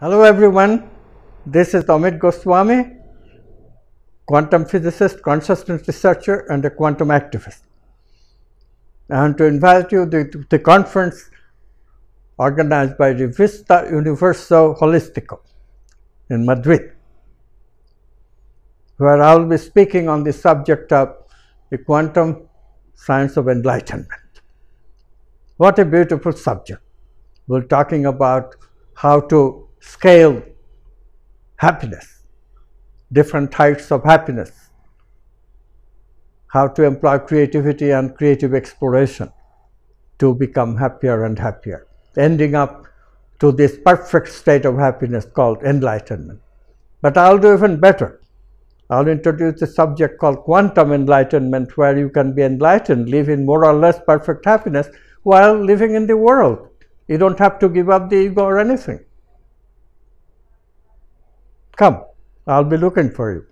Hello everyone, this is Amit Goswami, quantum physicist, consciousness researcher and a quantum activist. I want to invite you to the conference organized by Revista Universo Holistico in Madrid, where I will be speaking on the subject of the quantum science of enlightenment. What a beautiful subject. We're talking about how to scale happiness, different types of happiness, how to employ creativity and creative exploration to become happier and happier, ending up to this perfect state of happiness called enlightenment. But I'll do even better. I'll introduce a subject called quantum enlightenment, where you can be enlightened, live in more or less perfect happiness while living in the world. You don't have to give up the ego or anything. Come, I'll be looking for you.